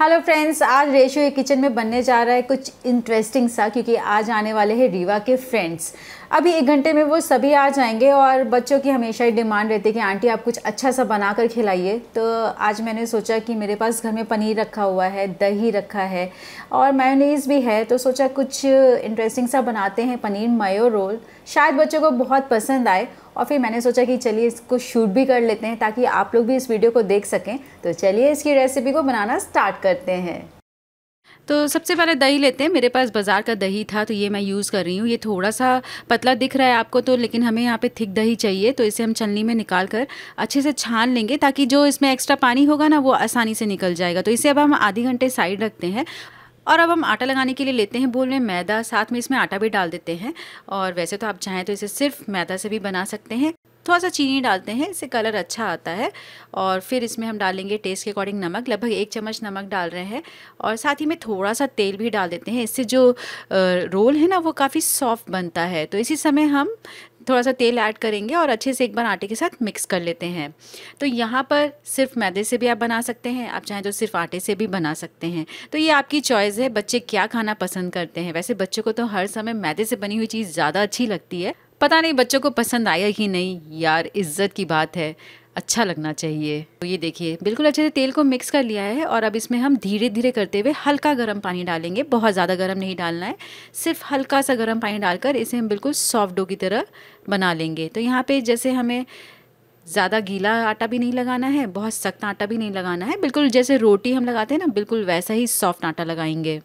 Hello friends आज रेशो ये किचन में बनने जा रहा है कुछ इंटरेस्टिंग सा, क्योंकि आज आने वाले हैं रीवा के फ्रेंड्स अभी एक घंटे में वो सभी आ जाएँगे और बच्चों की हमेशा ही डिमांड रहती है कि, आंटी, आप कुछ अच्छा सा बना कर खिलाइए. तो आज मैंने सोचा कि मेरे पास घर में पनीर रखा हुआ है, दही रखा है और मायोनीज़ भी है तो सोचा कुछ इंटरेस्टिंग सा बनाते हैं पनीर मयो रोल शायद बच्चों को बहुत पसंद आए और फिर मैंने सोचा कि चलिए इसको शूट भी कर लेते हैं ताकि आप लोग भी इस वीडियो को देख सकें। तो चलिए इसकी रेसिपी को बनाना स्टार्ट करते हैं। तो सबसे पहले दही लेते हैं। मेरे पास बाज़ार का दही था तो ये मैं यूज़ कर रही हूँ। ये थोड़ा सा पतला दिख रहा है आपको तो लेकिन हमें यहाँ पे थिक दही चाहिए तो इसे हम चलनी में निकाल कर अच्छे से छान लेंगे ताकि जो इसमें एक्स्ट्रा पानी होगा ना, वो आसानी से निकल जाएगा। तो इसे अब हम आधे घंटे साइड रखते हैं। और अब हम आटा लगाने के लिए लेते हैं बोल में मैदा, साथ में इसमें आटा भी डाल देते हैं। और वैसे तो आप चाहें तो इसे सिर्फ़ मैदा से भी बना सकते हैं। थोड़ा सा चीनी डालते हैं, इससे कलर अच्छा आता है और फिर इसमें हम डालेंगे टेस्ट के अकॉर्डिंग नमक, लगभग एक चम्मच नमक डाल रहे हैं और साथ ही में थोड़ा सा तेल भी डाल देते हैं, इससे जो रोल है ना वो काफ़ी सॉफ्ट बनता है। तो इसी समय हम थोड़ा सा तेल ऐड करेंगे और अच्छे से एक बार आटे के साथ मिक्स कर लेते हैं। तो यहाँ पर सिर्फ़ मैदे से भी आप बना सकते हैं, आप चाहें तो सिर्फ़ आटे से भी बना सकते हैं। तो ये आपकी चॉइस है, बच्चे क्या खाना पसंद करते हैं। वैसे बच्चों को तो हर समय मैदे से बनी हुई चीज़ ज़्यादा अच्छी लगती है। पता नहीं, बच्चों को पसंद आया ही नहीं। यार, इज़्ज़त की बात है। अच्छा लगना चाहिए। तो ये देखिए, बिल्कुल अच्छे से तेल को मिक्स कर लिया है और अब इसमें हम धीरे धीरे करते हुए हल्का गर्म पानी डालेंगे। बहुत ज़्यादा गर्म नहीं डालना है। सिर्फ़ हल्का सा गर्म पानी डालकर इसे हम बिल्कुल सॉफ्ट डो की तरह बना लेंगे। तो यहाँ पे जैसे हमें ज़्यादा गीला आटा भी नहीं लगाना है, बहुत सख्त आटा भी नहीं लगाना है। बिल्कुल जैसे रोटी हम लगाते हैं ना, बिल्कुल वैसा ही सॉफ्ट आटा लगाएँगे।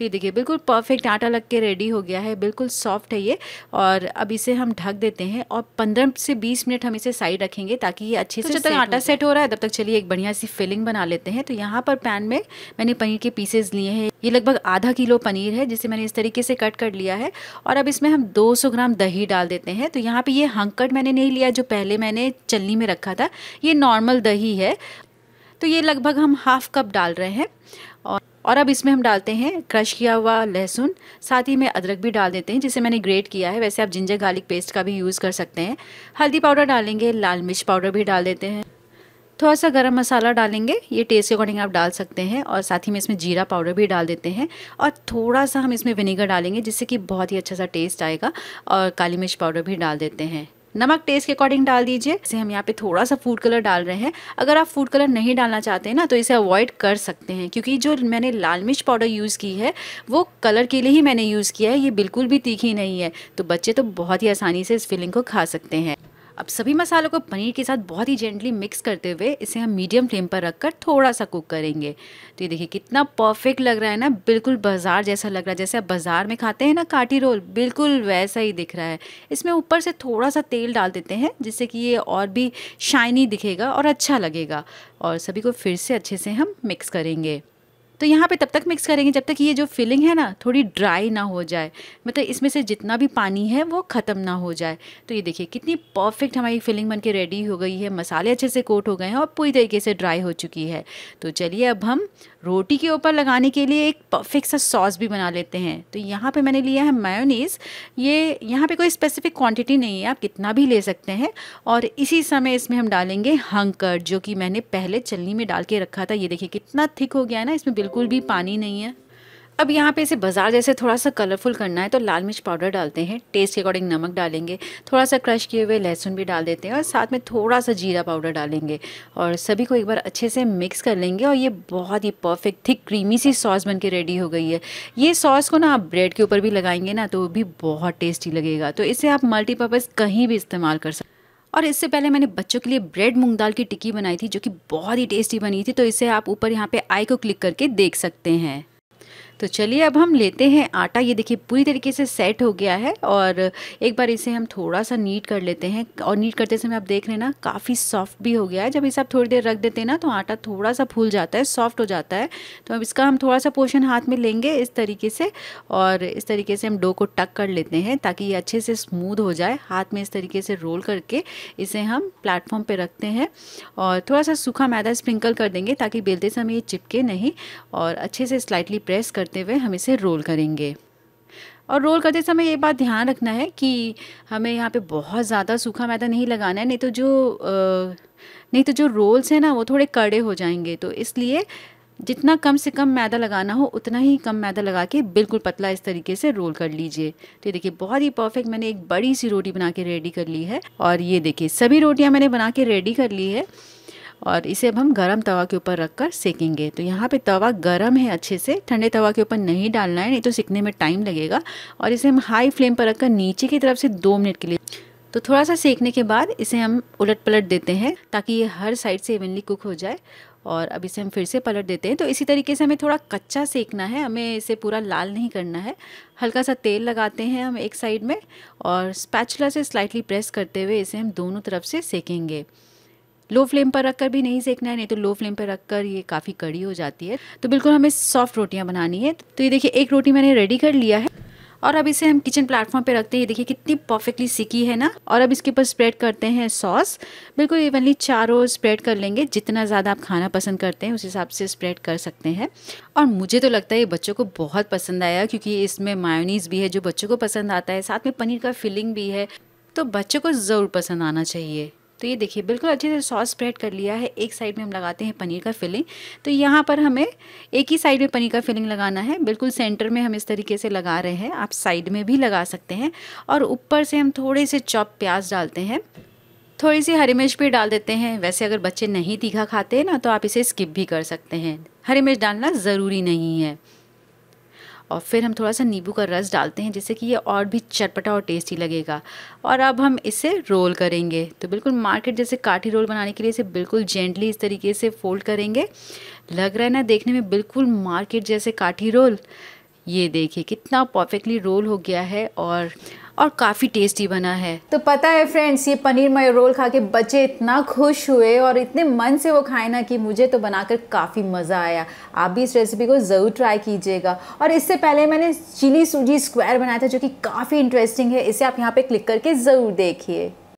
तो ये देखिए बिल्कुल परफेक्ट आटा लग के रेडी हो गया है बिल्कुल सॉफ्ट है ये। और अब इसे हम ढक देते हैं और पंद्रह से बीस मिनट हम इसे साइड रखेंगे ताकि ये अच्छे तो से जब तक आटा सेट हो रहा है तब तक चलिए एक बढ़िया सी फिलिंग बना लेते हैं। तो यहाँ पर पैन में मैंने पनीर के पीसेज लिए हैं। ये लगभग आधा किलो पनीर है जिसे मैंने इस तरीके से कट कर लिया है। और अब इसमें हम 200 ग्राम दही डाल देते हैं। तो यहाँ पे ये हंकट मैंने नहीं लिया जो पहले मैंने चलनी में रखा था। ये नॉर्मल दही है। तो ये लगभग हम हाफ़ कप डाल रहे हैं। और और अब इसमें हम डालते हैं क्रश किया हुआ लहसुन। साथ ही में अदरक भी डाल देते हैं, जिसे मैंने ग्रेट किया है। वैसे आप जिंजर गार्लिक पेस्ट का भी यूज़ कर सकते हैं। हल्दी पाउडर डालेंगे, लाल मिर्च पाउडर भी डाल देते हैं। थोड़ा सा गरम मसाला डालेंगे, ये टेस्ट के अकॉर्डिंग आप डाल सकते हैं। और साथ ही में इसमें जीरा पाउडर भी डाल देते हैं। और थोड़ा सा हम इसमें विनेगर डालेंगे, जिससे कि बहुत ही अच्छा सा टेस्ट आएगा। और काली मिर्च पाउडर भी डाल देते हैं। नमक टेस्ट के अकॉर्डिंग डाल दीजिए। इसे हम यहाँ पे थोड़ा सा फ़ूड कलर डाल रहे हैं। अगर आप फ़ूड कलर नहीं डालना चाहते ना तो इसे अवॉइड कर सकते हैं। क्योंकि जो मैंने लाल मिर्च पाउडर यूज़ की है, वो कलर के लिए ही मैंने यूज़ किया है। ये बिल्कुल भी तीखी नहीं है। तो बच्चे तो बहुत ही आसानी से इस फिलिंग को खा सकते हैं। अब सभी मसालों को पनीर के साथ बहुत ही जेंटली मिक्स करते हुए इसे हम मीडियम फ्लेम पर रखकर थोड़ा सा कुक करेंगे। तो ये देखिए कितना परफेक्ट लग रहा है ना, बिल्कुल बाज़ार जैसा लग रहा है, जैसे आप बाज़ार में खाते हैं ना काटी रोल, बिल्कुल वैसा ही दिख रहा है। इसमें ऊपर से थोड़ा सा तेल डाल देते हैं, जिससे कि ये और भी शाइनी दिखेगा और अच्छा लगेगा। और सभी को फिर से अच्छे से हम मिक्स करेंगे। तो यहाँ पे तब तक मिक्स करेंगे जब तक ये जो फिलिंग है ना, थोड़ी ड्राई ना हो जाए। मतलब इसमें से जितना भी पानी है, वो ख़त्म ना हो जाए। तो ये देखिए, कितनी परफेक्ट हमारी फिलिंग बन के रेडी हो गई है। मसाले अच्छे से कोट हो गए हैं और पूरी तरीके से ड्राई हो चुकी है। तो चलिए अब हम रोटी के ऊपर लगाने के लिए एक परफेक्ट सा सॉस भी बना लेते हैं। तो यहाँ पे मैंने लिया है मायोनीज़ ये यहाँ पे कोई स्पेसिफिक क्वांटिटी नहीं है, आप कितना भी ले सकते हैं। और इसी समय इसमें हम डालेंगे हंकर, जो कि मैंने पहले चलनी में डाल के रखा था। ये देखिए कितना थिक हो गया है ना, इसमें बिल्कुल भी पानी नहीं है। अब यहाँ पे इसे बाज़ार जैसे थोड़ा सा कलरफुल करना है तो लाल मिर्च पाउडर डालते हैं टेस्ट के अकॉर्डिंग नमक डालेंगे थोड़ा सा क्रश किए हुए लहसुन भी डाल देते हैं और साथ में थोड़ा सा जीरा पाउडर डालेंगे और सभी को एक बार अच्छे से मिक्स कर लेंगे और ये बहुत ही परफेक्ट थिक क्रीमी सी सॉस बन के रेडी हो गई है। ये सॉस को ना आप ब्रेड के ऊपर भी लगाएँगे ना तो भी बहुत टेस्टी लगेगा तो इसे आप मल्टीपर्पज़ कहीं भी इस्तेमाल कर सकते और इससे पहले मैंने बच्चों के लिए ब्रेड मूंग दाल की टिक्की बनाई थी, जो कि बहुत ही टेस्टी बनी थी तो इसे आप ऊपर यहाँ पे आई को क्लिक करके देख सकते हैं। तो चलिए अब हम लेते हैं आटा। ये देखिए, पूरी तरीके से सेट हो गया है और एक बार इसे हम थोड़ा सा नीट कर लेते हैं। और नीट करते समय आप देख रहे हैं ना काफ़ी सॉफ्ट भी हो गया है। जब इसे आप थोड़ी देर रख देते हैं ना तो आटा थोड़ा सा फूल जाता है सॉफ्ट हो जाता है। तो अब इसका हम थोड़ा सा पोर्शन हाथ में लेंगे इस तरीके से और इस तरीके से हम डो को टक कर लेते हैं ताकि ये अच्छे से स्मूथ हो जाए। हाथ में इस तरीके से रोल करके इसे हम प्लेटफॉर्म पर रखते हैं और थोड़ा सा सूखा मैदा स्प्रिंकल कर देंगे ताकि बेलते समय ये चिपके नहीं और अच्छे से स्लाइटली प्रेस कर करते हुए हम इसे रोल करेंगे। और रोल करते समय ये बात ध्यान रखना है कि हमें यहाँ पे बहुत ज़्यादा सूखा मैदा नहीं लगाना है नहीं तो जो आ, नहीं तो जो रोल्स हैं ना वो थोड़े कड़े हो जाएँगे। तो इसलिए जितना कम से कम मैदा लगाना हो उतना ही कम मैदा लगा के बिल्कुल पतला इस तरीके से रोल कर लीजिए। तो ये देखिए बहुत ही परफेक्ट मैंने एक बड़ी सी रोटी बना के रेडी कर ली है। और ये देखिए सभी रोटियाँ मैंने बना के रेडी कर ली है। और इसे अब हम गरम तवा के ऊपर रख कर सेकेंगे। तो यहाँ पे तवा गरम है अच्छे से। ठंडे तवा के ऊपर नहीं डालना है, नहीं तो सीखने में टाइम लगेगा। और इसे हम हाई फ्लेम पर रखकर नीचे की तरफ़ से दो मिनट के लिए तो थोड़ा सा सेकने के बाद इसे हम उलट पलट देते हैं ताकि ये हर साइड से इवनली कुक हो जाए। और अब इसे हम फिर से पलट देते हैं। तो इसी तरीके से हमें थोड़ा कच्चा सेकना है। हमें इसे पूरा लाल नहीं करना है। हल्का सा तेल लगाते हैं हम एक साइड में और स्पैचुला से स्लाइटली प्रेस करते हुए इसे हम दोनों तरफ़ से सेकेंगे। लो फ्लेम पर रखकर भी नहीं सेकना है, नहीं तो लो फ्लेम पर रखकर ये काफ़ी कड़ी हो जाती है। तो बिल्कुल हमें सॉफ्ट रोटियाँ बनानी है। तो ये देखिए, एक रोटी मैंने रेडी कर लिया है और अब इसे हम किचन प्लेटफॉर्म पे रखते हैं। ये देखिए, कितनी परफेक्टली सिकी है ना? और अब इसके ऊपर स्प्रेड करते हैं सॉस बिल्कुल इवनली चारों स्प्रेड कर लेंगे। जितना ज़्यादा आप खाना पसंद करते हैं, उस हिसाब से स्प्रेड कर सकते हैं। और मुझे तो लगता है ये बच्चों को बहुत पसंद आया, क्योंकि इसमें मायोनीज़ भी है जो बच्चों को पसंद आता है। साथ में पनीर का फिलिंग भी है। तो बच्चों को ज़रूर पसंद आना चाहिए। तो ये देखिए, बिल्कुल अच्छे से सॉस स्प्रेड कर लिया है। एक साइड में हम लगाते हैं पनीर का फिलिंग। तो यहाँ पर हमें एक ही साइड में पनीर का फिलिंग लगाना है। बिल्कुल सेंटर में हम इस तरीके से लगा रहे हैं। आप साइड में भी लगा सकते हैं। और ऊपर से हम थोड़े से चॉप प्याज डालते हैं। थोड़ी सी हरी मिर्च भी डाल देते हैं। वैसे अगर बच्चे नहीं तीखा खाते हैं ना तो आप इसे स्किप भी कर सकते हैं। हरी मिर्च डालना ज़रूरी नहीं है। और फिर हम थोड़ा सा नींबू का रस डालते हैं जिससे कि ये और भी चटपटा और टेस्टी लगेगा। और अब हम इसे रोल करेंगे। तो बिल्कुल मार्केट जैसे काठी रोल बनाने के लिए इसे बिल्कुल जेंटली इस तरीके से फोल्ड करेंगे। लग रहा है ना देखने में बिल्कुल मार्केट जैसे काठी रोल ये देखिए कितना परफेक्टली रोल हो गया है और और काफ़ी टेस्टी बना है। तो पता है फ्रेंड्स ये पनीर मयो रोल खा के बच्चे इतना खुश हुए और इतने मन से वो खाए ना कि मुझे तो बनाकर काफ़ी मज़ा आया। आप भी इस रेसिपी को ज़रूर ट्राई कीजिएगा। और इससे पहले मैंने चिली सूजी स्क्वायर बनाया था जो कि काफ़ी इंटरेस्टिंग है, इसे आप यहाँ पर क्लिक करके ज़रूर देखिए।